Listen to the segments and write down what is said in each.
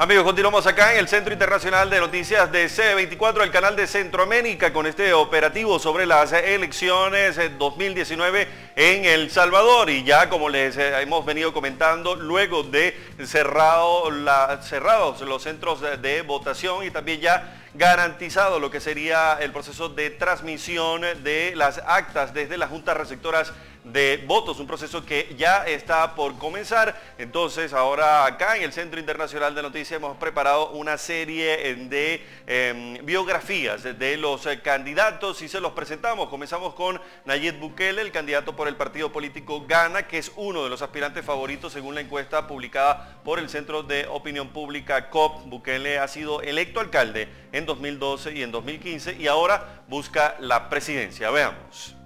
Amigos, continuamos acá en el Centro Internacional de Noticias de C24, el canal de Centroamérica, con este operativo sobre las elecciones 2019 en El Salvador. Y ya como les hemos venido comentando, luego de cerrado cerrados los centros de votación y también ya garantizado lo que sería el proceso de transmisión de las actas desde las juntas receptoras de votos, un proceso que ya está por comenzar. Entonces, ahora acá en el Centro Internacional de Noticias hemos preparado una serie de em, biografías de los eh, candidatos y se los presentamos. Comenzamos con Nayib Bukele, el candidato por el partido político Gana, que es uno de los aspirantes favoritos según la encuesta publicada por el Centro de Opinión Pública COP. Bukele ha sido electo alcalde en 2012 y en 2015 y ahora busca la presidencia. Veamos.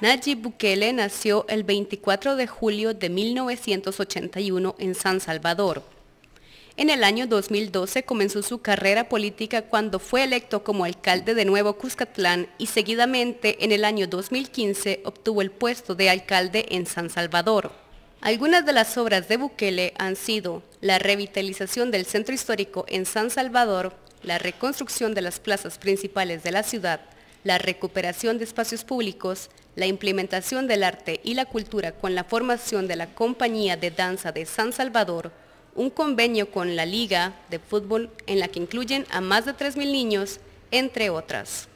Nayib Bukele nació el 24 de julio de 1981 en San Salvador. En el año 2012 comenzó su carrera política cuando fue electo como alcalde de Nuevo Cuscatlán y seguidamente en el año 2015 obtuvo el puesto de alcalde en San Salvador. Algunas de las obras de Bukele han sido la revitalización del centro histórico en San Salvador, la reconstrucción de las plazas principales de la ciudad, la recuperación de espacios públicos, la implementación del arte y la cultura con la formación de la Compañía de Danza de San Salvador, un convenio con la Liga de Fútbol en la que incluyen a más de 3.000 niños, entre otras.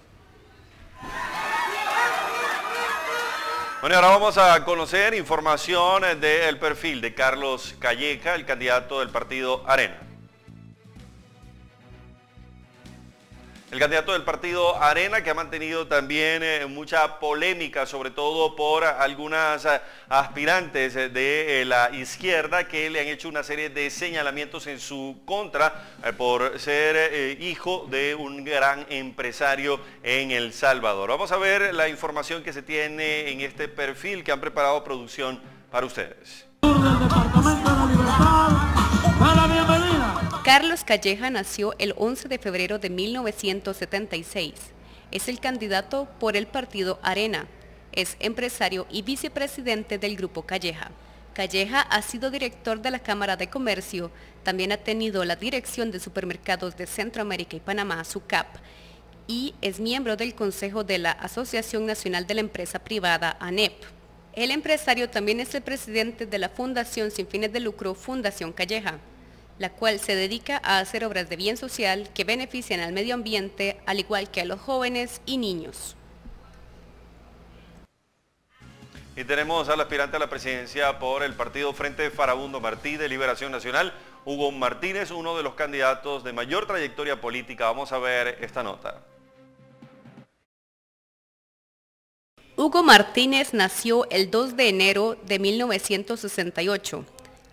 Bueno, ahora vamos a conocer información del perfil de Carlos Calleja, el candidato del partido Arena. El candidato del partido Arena que ha mantenido también eh, mucha polémica, sobre todo por algunas eh, aspirantes de eh, la izquierda que le han hecho una serie de señalamientos en su contra por ser hijo de un gran empresario en El Salvador. Vamos a ver la información que se tiene en este perfil que han preparado producción para ustedes. Carlos Calleja nació el 11 de febrero de 1976. Es el candidato por el partido Arena. Es empresario y vicepresidente del Grupo Calleja. Calleja ha sido director de la Cámara de Comercio, también ha tenido la dirección de supermercados de Centroamérica y Panamá, SUCAP, y es miembro del Consejo de la Asociación Nacional de la Empresa Privada, ANEP. El empresario también es el presidente de la Fundación Sin Fines de Lucro, Fundación Calleja la cual se dedica a hacer obras de bien social que benefician al medio ambiente, al igual que a los jóvenes y niños. Y tenemos al aspirante a la presidencia por el partido Frente Farabundo Martí de Liberación Nacional, Hugo Martínez, uno de los candidatos de mayor trayectoria política. Vamos a ver esta nota. Hugo Martínez nació el 2 de enero de 1968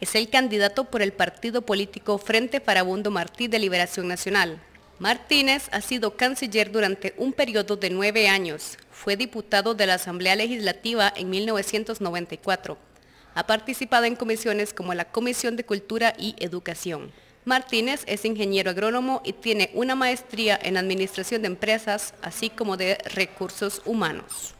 es el candidato por el partido político Frente Farabundo Martí de Liberación Nacional. Martínez ha sido canciller durante un periodo de nueve años. Fue diputado de la Asamblea Legislativa en 1994. Ha participado en comisiones como la Comisión de Cultura y Educación. Martínez es ingeniero agrónomo y tiene una maestría en Administración de Empresas, así como de Recursos Humanos.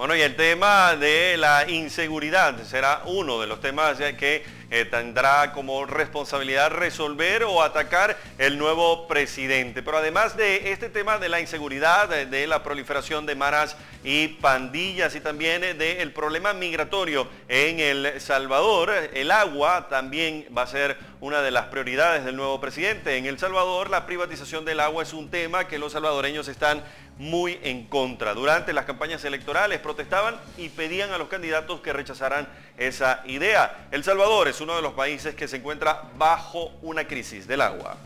Bueno, y el tema de la inseguridad será uno de los temas que eh, tendrá como responsabilidad resolver o atacar el nuevo presidente. Pero además de este tema de la inseguridad, de, la proliferación de maras y pandillas y también eh, del problema migratorio en El Salvador, el agua también va a ser una de las prioridades del nuevo presidente. En El Salvador la privatización del agua es un tema que los salvadoreños están muy en contra. Durante las campañas electorales protestaban y pedían a los candidatos que rechazaran esa idea. El Salvador es uno de los países que se encuentra bajo una crisis del agua.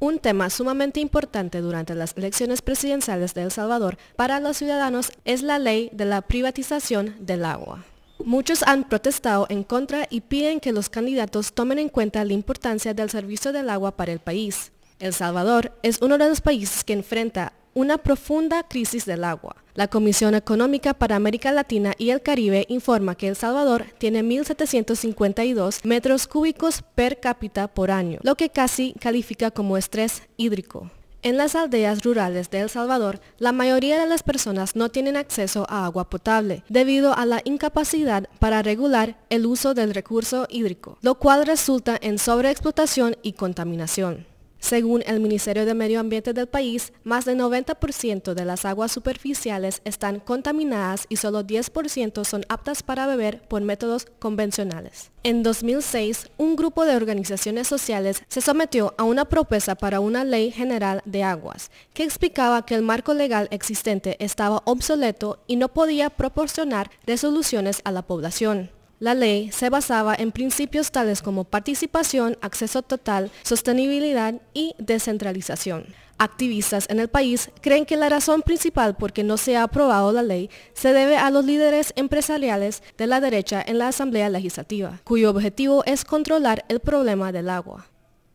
Un tema sumamente importante durante las elecciones presidenciales de El Salvador para los ciudadanos es la ley de la privatización del agua. Muchos han protestado en contra y piden que los candidatos tomen en cuenta la importancia del servicio del agua para el país. El Salvador es uno de los países que enfrenta una profunda crisis del agua. La Comisión Económica para América Latina y el Caribe informa que El Salvador tiene 1.752 metros cúbicos per cápita por año, lo que casi califica como estrés hídrico. En las aldeas rurales de El Salvador, la mayoría de las personas no tienen acceso a agua potable debido a la incapacidad para regular el uso del recurso hídrico, lo cual resulta en sobreexplotación y contaminación. Según el Ministerio de Medio Ambiente del país, más del 90% de las aguas superficiales están contaminadas y solo 10% son aptas para beber por métodos convencionales. En 2006, un grupo de organizaciones sociales se sometió a una propuesta para una ley general de aguas, que explicaba que el marco legal existente estaba obsoleto y no podía proporcionar resoluciones a la población. La ley se basaba en principios tales como participación, acceso total, sostenibilidad y descentralización. Activistas en el país creen que la razón principal por qué no se ha aprobado la ley se debe a los líderes empresariales de la derecha en la Asamblea Legislativa, cuyo objetivo es controlar el problema del agua.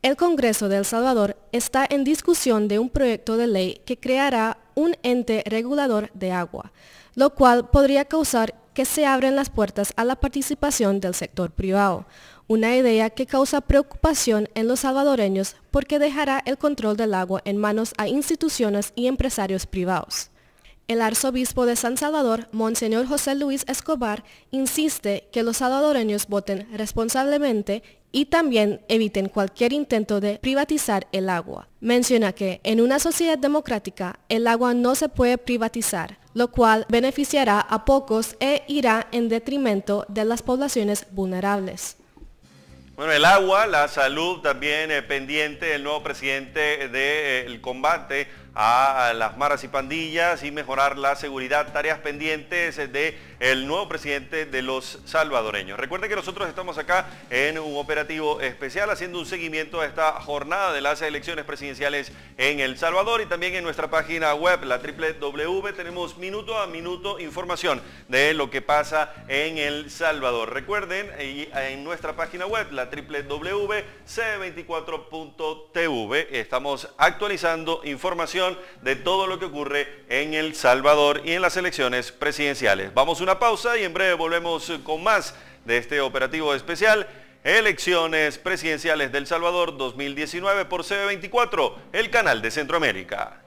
El Congreso de El Salvador está en discusión de un proyecto de ley que creará un ente regulador de agua, lo cual podría causar que se abren las puertas a la participación del sector privado, una idea que causa preocupación en los salvadoreños porque dejará el control del agua en manos a instituciones y empresarios privados. El arzobispo de San Salvador, Monseñor José Luis Escobar, insiste que los salvadoreños voten responsablemente y también eviten cualquier intento de privatizar el agua. Menciona que en una sociedad democrática el agua no se puede privatizar, lo cual beneficiará a pocos e irá en detrimento de las poblaciones vulnerables. Bueno, el agua, la salud también eh, pendiente, el nuevo presidente del eh, combate a las maras y pandillas y mejorar la seguridad, tareas pendientes el nuevo presidente de los salvadoreños. Recuerden que nosotros estamos acá en un operativo especial haciendo un seguimiento a esta jornada de las elecciones presidenciales en El Salvador y también en nuestra página web, la www, tenemos minuto a minuto información de lo que pasa en El Salvador. Recuerden, en nuestra página web, la www.c24.tv, estamos actualizando información de todo lo que ocurre en El Salvador y en las elecciones presidenciales. Vamos a una pausa y en breve volvemos con más de este operativo especial. Elecciones presidenciales del Salvador 2019 por CB24, el canal de Centroamérica.